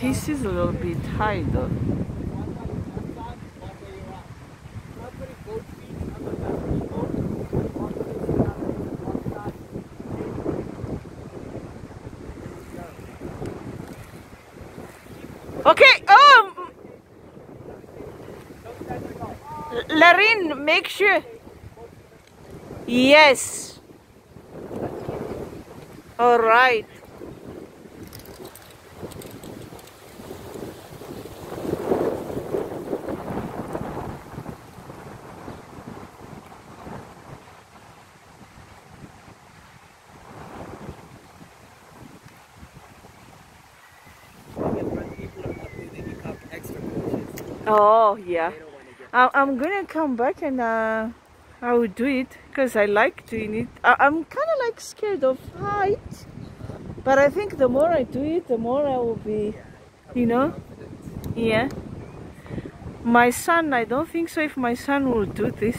This is a little bit high though. Okay, oh! Larin, make sure. Yes. All right. Oh yeah. I'm gonna come back and uh, I will do it because I like doing it. I I'm kind of like scared of height, but I think the more I do it, the more I will be, you know. Yeah. My son, I don't think so. If my son will do this.